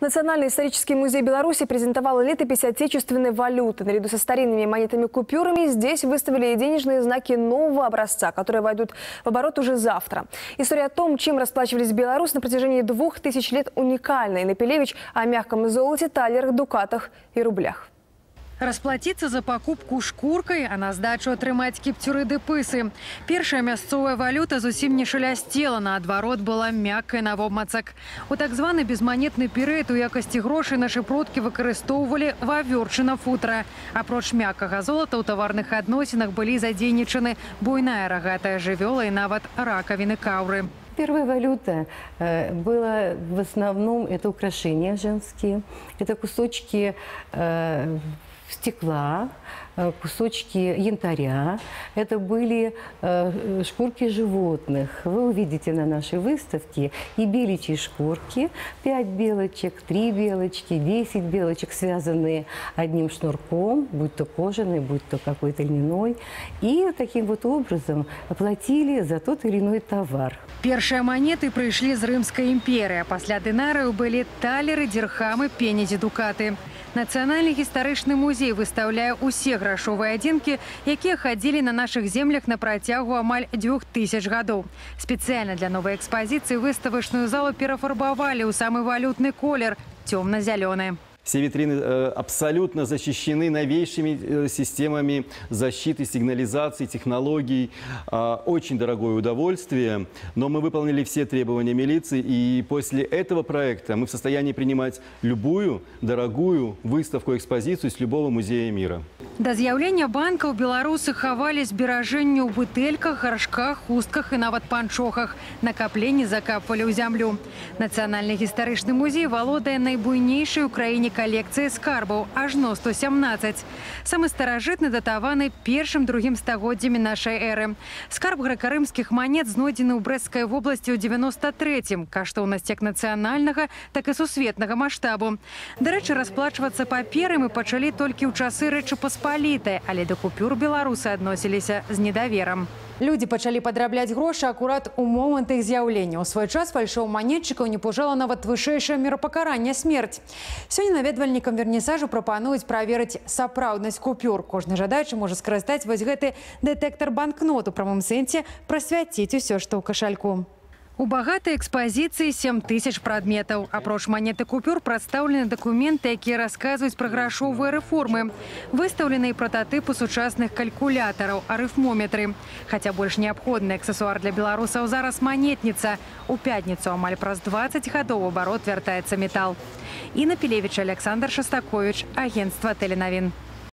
Национальный исторический музей Беларуси презентовал летопись отечественной валюты. Наряду со старинными монетами-купюрами здесь выставили и денежные знаки нового образца, которые войдут в оборот уже завтра. История о том, чем расплачивались Беларусь на протяжении двух тысяч лет уникальна. И Напилевич о мягком золоте, талерах, дукатах и рублях Расплатиться за покупку шкуркой, а на здачу атрымаць кіпцюры ды пысы. Першая мясцовая валюта зусім не шалясцела, наадварот была мяккай на вобмацак. У так званы безманетны перыяд у якасці грошай нашы продкі выкарыстоўвалі вавёрчына футра. Апроч мяккага золата ў таварных адносінах былі задзейнічаны буйная рогатая жывёла и нават ракавіны каўры. Первая валюта э, была в основном это украшения женские, это кусочки э, стекла, э, кусочки янтаря. Это были э, шкурки животных. Вы увидите на нашей выставке и беличьи шкурки. Пять белочек, три белочки, десять белочек, связанные одним шнурком, будь то кожаный, будь то какой-то льняной. И таким вот образом оплатили за тот или иной товар. Первые монеты пришли из Римской империи, а после динаров были талеры, дирхамы, пенеди, дукаты. Нацыянальны гістарычны музей выстаўляе ўсе грашовыя адзінкі, якія хадзілі на нашых землях на працягу амаль дзвюх тысяч гадоў. Спецыяльна для новай экспазіцыі выставачную залу перафарбавалі ў самы валютны колер цёмна-зялёны. Все витрины э, абсолютно защищены новейшими э, системами защиты, сигнализации, технологий. А, очень дорогое удовольствие, но мы выполнили все требования милиции, и после этого проекта мы в состоянии принимать любую дорогую выставку, экспозицию с любого музея мира. Да з'яўлення банкаў беларусы хавалі зберажэнне ў бутэльках, гаршках, хустках і нават панчохах. Накапленні закапвалі ў зямлю. Нацыянальны гістарычны музей валодае найбуйнейшай у краіне калекцыі скарбаў ажно 117. Самы старажытны датаваны першым другім стагоддзямі нашай эры. Скарб грэка-рымскіх манет знойдзены ў брэсцкай вобласці ў 93 каштоўнасць як нацыянальнага, так і сусветнага маштабу. Дарэчы, расплачвацца паперы мы пачалі толькі ў часы рэчы паспа палітай, але да купюр беларусы адносіліся з недаверам. Людзі пачалі падрабляць грошы акурат у момант іх з'яўлення. У свой час фальшоў манетчыкаў не пужала нават вышэйшае мерапакарання смерць. Сёння наведвальнікам вернісажу прапануюць праверыць сапраўднасць купюр. Кожны жадаючы можа скарыстаць вось гэты дэтэктар банкнот у прамым сэнсе прасвяціць усё, што ў кашальку. У богатай экспазіцыі 7 тысяч прадметаў. Апроч манеты купюр прадстаўлены дакументы, якія расказваюць пра грашовыя рэформы. Выстаўлены і прататыпы сучасных калькулятараў, арыфмометры. Хаця больш неабходны аксесуар для беларусаў зараз манетніца. У пятніцу амаль праз 20 гадоў абарот вяртаецца метал. Інна Пелевіч, Александр Шастакович, агентства Тэленавін.